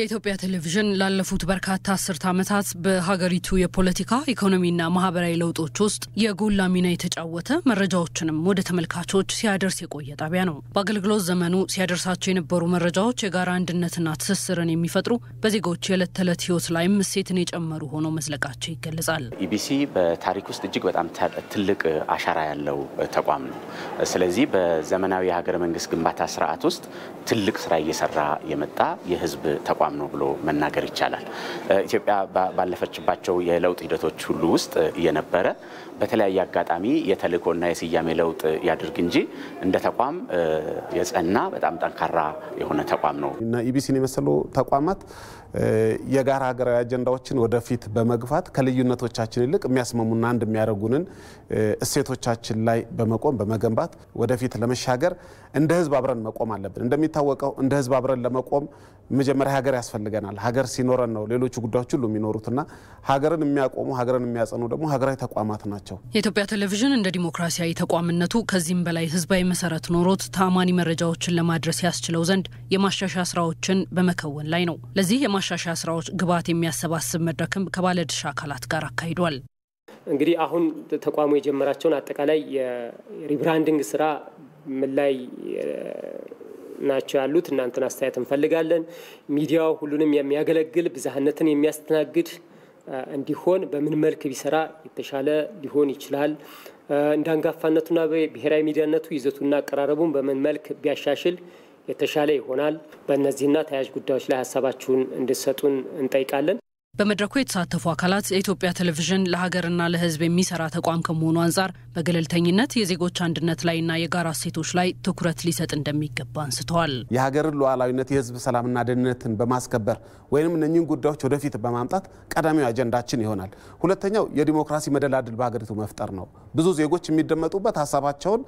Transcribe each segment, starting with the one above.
የኢትዮጵያ ቴሌቪዥን ላለፉት በርካታ አስርት ዓመታት በሀገሪቱ የፖለቲካ ኢኮኖሚና ማህበራዊ ለውጦች ውስጥ የጎላ ሚና የተጫወተ መረጃዎችንም ወደ ተመልካቾች ሲያደርስ የቆየ ጣቢያ ነው። በአገልግሎት ዘመኑ ሲያደርሳቸው የነበሩ መረጃዎች የጋራ አንድነትና ትስስርን የሚፈጥሩ በዜጎች የዕለት ተዕለት ሕይወት ላይም እሴትን የጨመሩ ሆነው መዝለቃቸው ይገለጻል። ኢቢሲ በታሪክ ውስጥ እጅግ በጣም ትልቅ አሻራ ያለው ተቋም ነው። ስለዚህ በዘመናዊ የሀገረ መንግስት ግንባታ ስርዓት ውስጥ ትልቅ ስራ እየሰራ የመጣ የህዝብ ተቋም ነው ብሎ መናገር ይቻላል። ኢትዮጵያ ባለፈችባቸው የለውጥ ሂደቶች ሁሉ ውስጥ የነበረ በተለያየ አጋጣሚ የተልእኮና የስያሜ ለውጥ ያድርግ እንጂ እንደ ተቋም የጸና በጣም ጠንካራ የሆነ ተቋም ነው እና ኢቢሲን የመሰሉ ተቋማት የጋራ ሀገራዊ አጀንዳዎችን ወደፊት በመግፋት ከልዩነቶቻችን ይልቅ የሚያስማሙና አንድ የሚያደርጉንን እሴቶቻችን ላይ በመቆም በመገንባት ወደፊት ለመሻገር እንደ ህዝብ አብረን መቆም አለብን። እንደሚታወቀው እንደ ህዝብ አብረን ለመቆም መጀመሪያ ሀገር ያስፈልገናል። ሀገር ሲኖረን ነው ሌሎቹ ጉዳዮች ሁሉ የሚኖሩትና ሀገርን የሚያቆሙ ሀገርን የሚያጸኑ ደግሞ ሀገራዊ ተቋማት ናቸው። የኢትዮጵያ ቴሌቪዥን እንደ ዲሞክራሲያዊ ተቋምነቱ ከዚህም በላይ ህዝባዊ መሰረት ኖሮት ተአማኒ መረጃዎችን ለማድረስ ያስችለው ዘንድ የማሻሻያ ስራዎችን በመከወን ላይ ነው። ለዚህ የማሻሻያ ስራዎች ግብዓት የሚያሰባስብ መድረክም ከባለድርሻ አካላት ጋር አካሂዷል። እንግዲህ አሁን ተቋሙ የጀመራቸውን አጠቃላይ የ rebranding ስራ ምን ላይ ናቸው ያሉት? እናንተን አስተያየት እንፈልጋለን። ሚዲያው ሁሉንም የሚያገለግል ብዝሃነትን የሚያስተናግድ እንዲሆን በምን መልክ ቢሰራ የተሻለ ሊሆን ይችላል? እንደ አንጋፋነቱና ብሔራዊ ሚዲያነቱ ይዘቱና አቀራረቡን በምን መልክ ቢያሻሽል የተሻለ ይሆናል? በእነዚህና ተያያዥ ጉዳዮች ላይ ሀሳባችሁን እንድትሰጡን እንጠይቃለን። በመድረኩ የተሳተፉ አካላት የኢትዮጵያ ቴሌቪዥን ለሀገርና ለሕዝብ የሚሰራ ተቋም ከመሆኑ አንጻር በገለልተኝነት የዜጎች አንድነት ላይና የጋራ እሴቶች ላይ ትኩረት ሊሰጥ እንደሚገባ አንስተዋል። የሀገርን ሉዓላዊነት፣ የህዝብ ሰላምና ደህንነትን በማስከበር ወይም እነኚህን ጉዳዮች ወደፊት በማምጣት ቀዳሚው አጀንዳችን ይሆናል። ሁለተኛው የዲሞክራሲ መደላድል በሀገሪቱ መፍጠር ነው። ብዙ ዜጎች የሚደመጡበት ሀሳባቸውን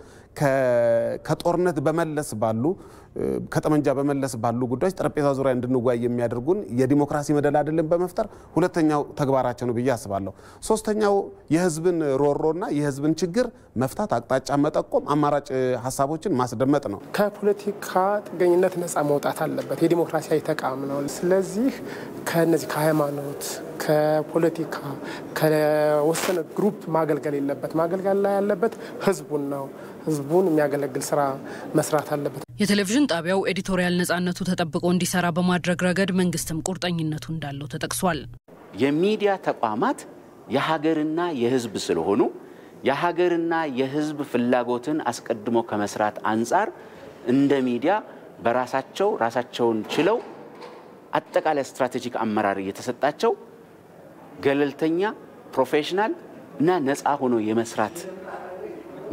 ከጦርነት በመለስ ባሉ ከጠመንጃ በመለስ ባሉ ጉዳዮች ጠረጴዛ ዙሪያ እንድንወያይ የሚያደርጉን የዲሞክራሲ መደላድልን በመፍጠር ሁለተኛው ተግባራቸው ነው ብዬ አስባለሁ። ሶስተኛው የህዝብን ሮሮና የህዝብን ችግር መፍታት፣ አቅጣጫ መጠቆም፣ አማራጭ ሀሳቦችን ማስደመጥ ነው። ከፖለቲካ ጥገኝነት ነፃ መውጣት አለበት። የዲሞክራሲያዊ ተቋም ነው። ስለዚህ ከነዚህ ከሃይማኖት፣ ከፖለቲካ ከወሰነ ግሩፕ ማገልገል የለበት። ማገልገል ላይ ያለበት ህዝቡን ነው። ህዝቡን የሚያገለግል ስራ መስራት አለበት። የቴሌቪዥን ጣቢያው editorial ነጻነቱ ተጠብቆ እንዲሰራ በማድረግ ረገድ መንግስትም ቁርጠኝነቱ እንዳለው ተጠቅሷል። የሚዲያ ተቋማት የሀገርና የህዝብ ስለሆኑ የሀገርና የህዝብ ፍላጎትን አስቀድሞ ከመስራት አንጻር እንደ ሚዲያ በራሳቸው ራሳቸውን ችለው አጠቃላይ strategic አመራር እየተሰጣቸው ገለልተኛ professional እና ነፃ ሆኖ የመስራት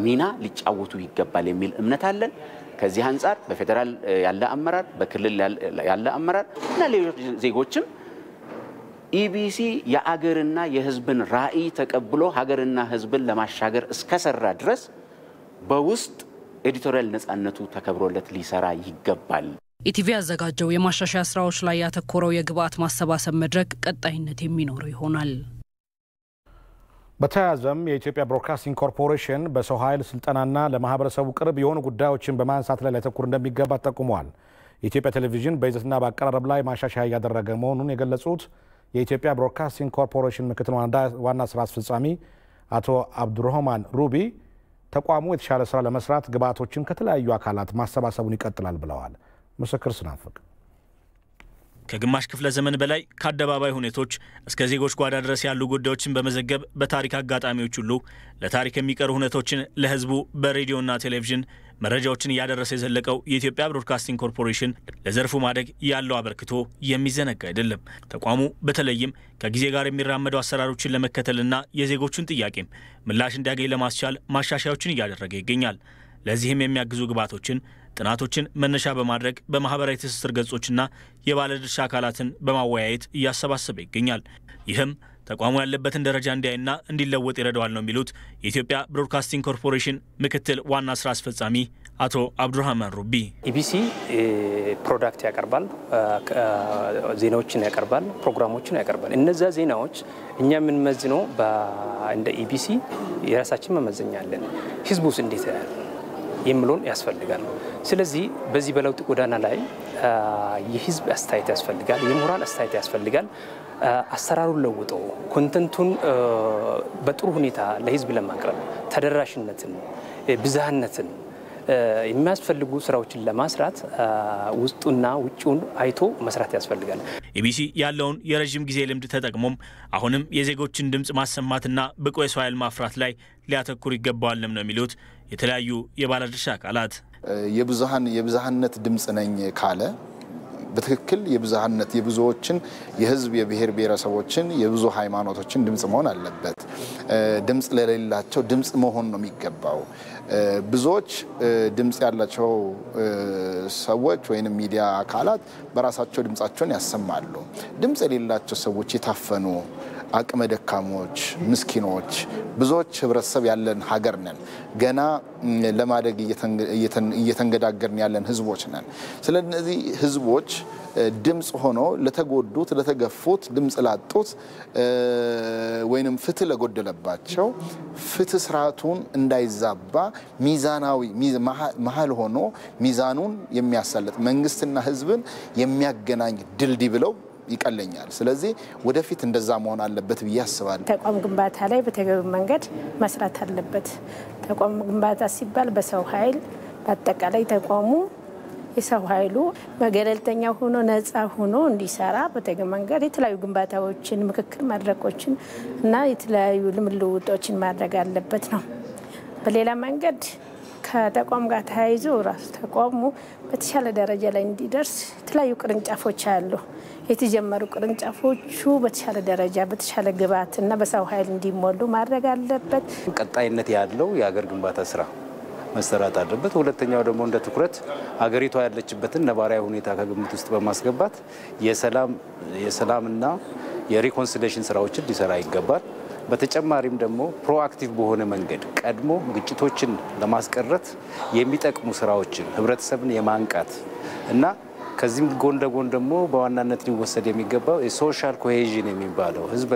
ሚና ሊጫወቱ ይገባል የሚል እምነት አለን። ከዚህ አንጻር በፌዴራል ያለ አመራር፣ በክልል ያለ አመራር እና ሌሎች ዜጎችም ኢቢሲ የአገርና የህዝብን ራዕይ ተቀብሎ ሀገርና ህዝብን ለማሻገር እስከሰራ ድረስ በውስጥ editorial ነፃነቱ ተከብሮለት ሊሰራ ይገባል። ኢቲቪ ያዘጋጀው የማሻሻያ ስራዎች ላይ ያተኮረው የግብዓት ማሰባሰብ መድረክ ቀጣይነት የሚኖረው ይሆናል። በተያያዘም የኢትዮጵያ ብሮድካስቲንግ ኮርፖሬሽን በሰው ኃይል ስልጠናና ለማህበረሰቡ ቅርብ የሆኑ ጉዳዮችን በማንሳት ላይ ሊያተኩር እንደሚገባ ጠቁመዋል። የኢትዮጵያ ቴሌቪዥን በይዘትና በአቀራረብ ላይ ማሻሻያ እያደረገ መሆኑን የገለጹት የኢትዮጵያ ብሮድካስቲንግ ኮርፖሬሽን ምክትል ዋና ስራ አስፈጻሚ አቶ አብዱረህማን ሩቢ ተቋሙ የተሻለ ስራ ለመስራት ግብዓቶችን ከተለያዩ አካላት ማሰባሰቡን ይቀጥላል ብለዋል። ምስክር ስናፍቅ ከግማሽ ክፍለ ዘመን በላይ ከአደባባይ ሁኔቶች እስከ ዜጎች ጓዳ ድረስ ያሉ ጉዳዮችን በመዘገብ በታሪክ አጋጣሚዎች ሁሉ ለታሪክ የሚቀሩ ሁነቶችን ለሕዝቡ በሬዲዮና ቴሌቪዥን መረጃዎችን እያደረሰ የዘለቀው የኢትዮጵያ ብሮድካስቲንግ ኮርፖሬሽን ለዘርፉ ማደግ ያለው አበርክቶ የሚዘነጋ አይደለም። ተቋሙ በተለይም ከጊዜ ጋር የሚራመዱ አሰራሮችን ለመከተልና የዜጎቹን ጥያቄም ምላሽ እንዲያገኝ ለማስቻል ማሻሻያዎችን እያደረገ ይገኛል። ለዚህም የሚያግዙ ግብዓቶችን ጥናቶችን መነሻ በማድረግ በማህበራዊ ትስስር ገጾችና የባለድርሻ አካላትን በማወያየት እያሰባሰበ ይገኛል። ይህም ተቋሙ ያለበትን ደረጃ እንዲያይና እንዲለወጥ ይረዳዋል ነው የሚሉት የኢትዮጵያ ብሮድካስቲንግ ኮርፖሬሽን ምክትል ዋና ስራ አስፈጻሚ አቶ አብዱራህማን ሩቢ። ኢቢሲ product ያቀርባል፣ ዜናዎችን ያቀርባል፣ ፕሮግራሞችን ያቀርባል። እነዚያ ዜናዎች እኛ የምንመዝነው እንደ ኢቢሲ የራሳችን መመዘኛ አለን። ህዝቡስ እንዴት ያያል? የሚለውን ያስፈልጋል። ስለዚህ በዚህ በለውጥ ጎዳና ላይ የህዝብ አስተያየት ያስፈልጋል፣ የምሁራን አስተያየት ያስፈልጋል። አሰራሩን ለውጦ ኮንተንቱን በጥሩ ሁኔታ ለህዝብ ለማቅረብ ተደራሽነትን፣ ብዝሃነትን የሚያስፈልጉ ስራዎችን ለማስራት ውስጡና ውጭውን አይቶ መስራት ያስፈልጋል። ኢቢሲ ያለውን የረዥም ጊዜ ልምድ ተጠቅሞም አሁንም የዜጎችን ድምፅ ማሰማትና ብቁ የሰው ኃይል ማፍራት ላይ ሊያተኩር ይገባዋልም ነው የሚሉት የተለያዩ የባለድርሻ አካላት። የብዙሀን የብዝሃነት ድምፅ ነኝ ካለ በትክክል የብዝሃነት የብዙዎችን የህዝብ የብሔር ብሔረሰቦችን የብዙ ሃይማኖቶችን ድምፅ መሆን አለበት። ድምፅ ለሌላቸው ድምፅ መሆን ነው የሚገባው። ብዙዎች ድምፅ ያላቸው ሰዎች ወይም ሚዲያ አካላት በራሳቸው ድምፃቸውን ያሰማሉ። ድምፅ የሌላቸው ሰዎች የታፈኑ አቅመ ደካሞች፣ ምስኪኖች ብዙዎች ህብረተሰብ ያለን ሀገር ነን። ገና ለማደግ እየተንገዳገርን ያለን ህዝቦች ነን። ስለነዚህ ህዝቦች ድምፅ ሆኖ ለተጎዱት፣ ለተገፉት፣ ድምፅ ላጡት ወይንም ፍትህ ለጎደለባቸው ፍትህ ስርዓቱን እንዳይዛባ ሚዛናዊ መሀል ሆኖ ሚዛኑን የሚያሳልጥ መንግስትና ህዝብን የሚያገናኝ ድልድይ ብለው ይቀለኛል። ስለዚህ ወደፊት እንደዛ መሆን አለበት ብዬ አስባለሁ። ተቋም ግንባታ ላይ በተገቢ መንገድ መስራት አለበት። ተቋም ግንባታ ሲባል በሰው ኃይል በአጠቃላይ ተቋሙ የሰው ኃይሉ በገለልተኛ ሆኖ ነፃ ሆኖ እንዲሰራ በተገቢ መንገድ የተለያዩ ግንባታዎችን፣ ምክክር መድረኮችን እና የተለያዩ ልምድ ልውጦችን ማድረግ አለበት ነው። በሌላ መንገድ ከተቋም ጋር ተያይዞ ራሱ ተቋሙ በተሻለ ደረጃ ላይ እንዲደርስ የተለያዩ ቅርንጫፎች አሉ። የተጀመሩ ቅርንጫፎቹ በተሻለ ደረጃ በተሻለ ግብዓት እና በሰው ኃይል እንዲሞሉ ማድረግ አለበት። ቀጣይነት ያለው የሀገር ግንባታ ስራ መሰራት አለበት። ሁለተኛው ደግሞ እንደ ትኩረት ሀገሪቷ ያለችበትን ነባራዊ ሁኔታ ከግምት ውስጥ በማስገባት የሰላምና የሪኮንሲሌሽን ስራዎችን ሊሰራ ይገባል። በተጨማሪም ደግሞ proactive በሆነ መንገድ ቀድሞ ግጭቶችን ለማስቀረት የሚጠቅሙ ስራዎችን ህብረተሰብን የማንቃት እና ከዚህም ጎን ለጎን ደግሞ በዋናነት ሊወሰድ የሚገባው የ social cohesion የሚባለው ህዝብ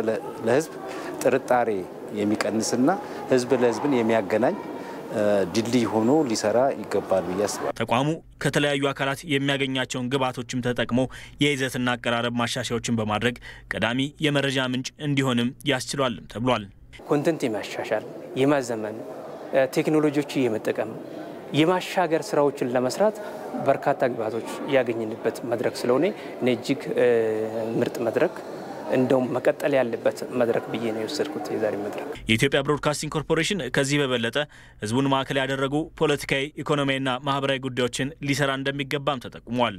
ለህዝብ ጥርጣሬ የሚቀንስና ህዝብ ለህዝብን የሚያገናኝ ድልድይ ሆኖ ሊሰራ ይገባል ብዬ አስባለሁ። ተቋሙ ከተለያዩ አካላት የሚያገኛቸውን ግብዓቶችም ተጠቅሞ የይዘትና አቀራረብ ማሻሻያዎችን በማድረግ ቀዳሚ የመረጃ ምንጭ እንዲሆንም ያስችሏልም ተብሏል። content የማሻሻል የማዘመን ቴክኖሎጂዎች የመጠቀም የማሻገር ስራዎችን ለመስራት በርካታ ግብዓቶች ያገኝንበት መድረክ ስለሆነ እኔ እጅግ ምርጥ መድረክ እንደውም መቀጠል ያለበት መድረክ ብዬ ነው የወሰድኩት የዛሬ መድረክ። የኢትዮጵያ ብሮድካስቲንግ ኮርፖሬሽን ከዚህ በበለጠ ህዝቡን ማዕከል ያደረጉ ፖለቲካዊ፣ ኢኮኖሚያዊና ማህበራዊ ጉዳዮችን ሊሰራ እንደሚገባም ተጠቁሟል።